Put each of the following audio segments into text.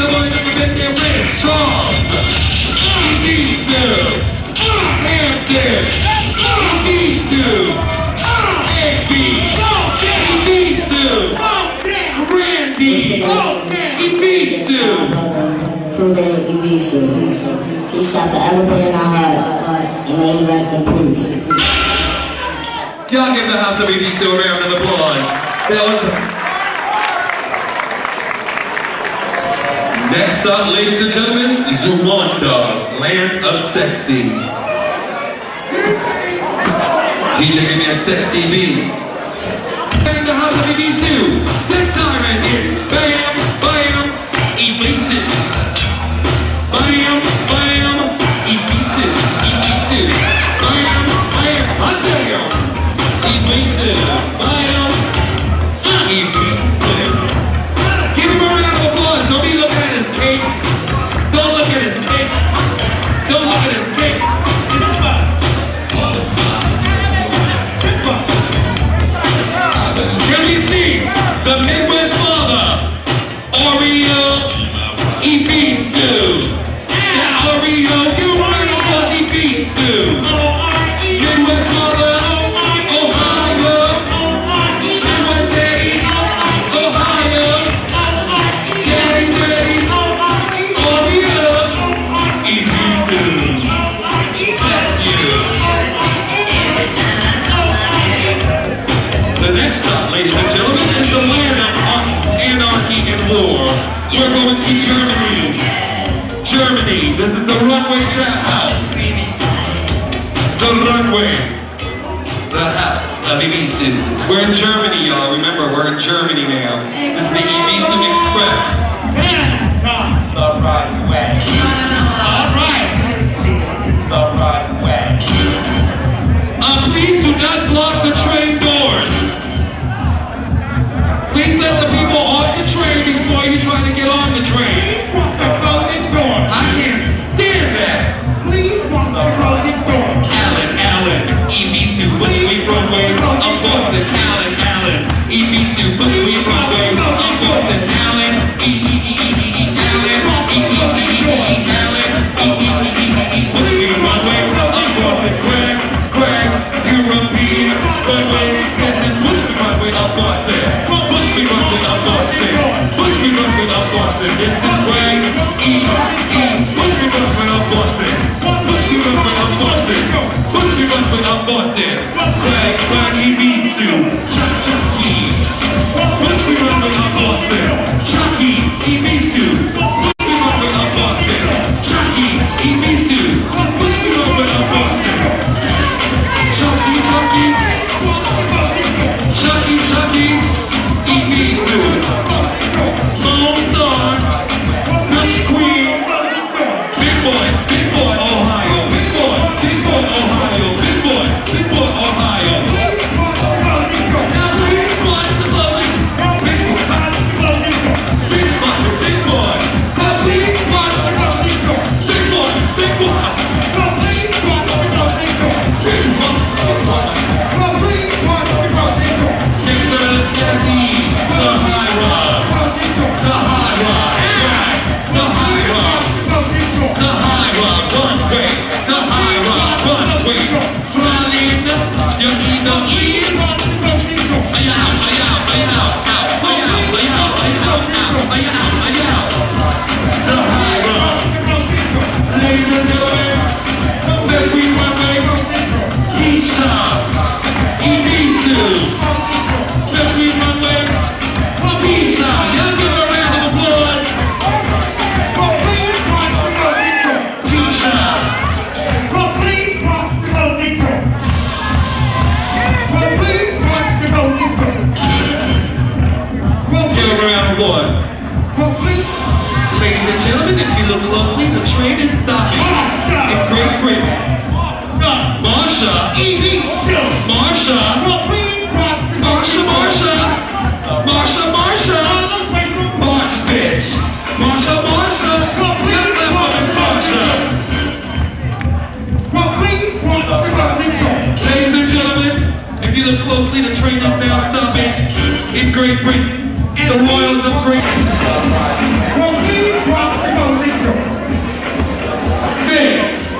the boys of the biscuit with Charles, Evisu, Hampton, Evisu, Egby, Evisu, Randy, Evisu. Crew Day Evisu. He shall forever be in our hearts. And may he rest in peace. Y'all give the House of Evisu a round of applause. That was Next up, ladies and gentlemen, Zumanda, Land of Sexy. DJ, give me a sexy beat. In the house of Evisu, Sex is Bam, Bam, Evisu. Bam, Bam, at. Don't look at his cakes. Don't look at his cakes. We're going to Germany. Germany. This is the runway trap house. The runway. The house of Evisu. We're in Germany, y'all. Remember, we're in Germany now. This is the Evisu Express. The runway. The Evisu, Butchway Runway, I'm Boston. Allen, E E E E E E Allen, E E E E E E E E E E E E Boston. Greg, Greg, European Butchway Chucky, you're either Ladies and gentlemen, if you look closely, the train is stopping. In Great Britain. Marsha, Marsha, Marsha, Marsha, Marsha, Marsha, March, bitch. Marsha, Marsha, get on this Marsha. Ladies and gentlemen, if you look closely, the train is now stopping. In Great Britain the Royals of Great Proceed. Fix.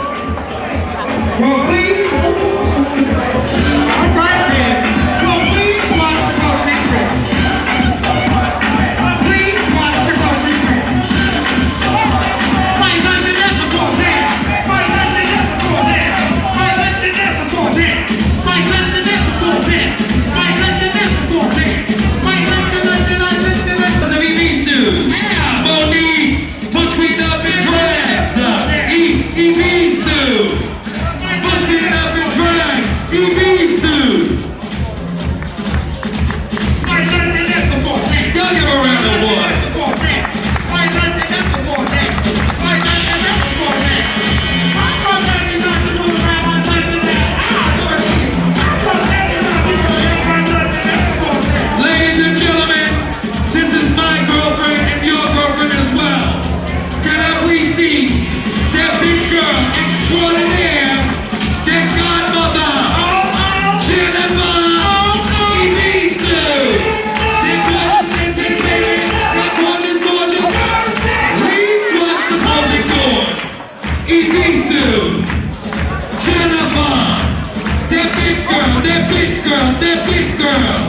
Izu, Jennifer, that big girl, that big girl, that big girl.